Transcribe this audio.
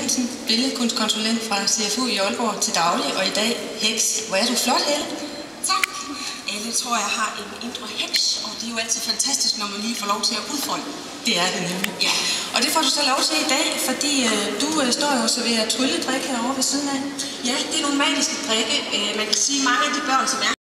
Hansen, billedkunstkonsulent fra CFU i Aalborg til daglig, og i dag heks. Hvor er du flot, Helle. Tak. Alle tror, jeg har en indre heks, og det er jo altid fantastisk, når man lige får lov til at udfolde. Det er det nemlig. Ja. Og det får du så lov til i dag, fordi øh, du øh, står jo og serverer trylledrik herovre ved siden af. Ja, det er nogle magiske drikke. Øh, man kan sige, at mange af de børn, som er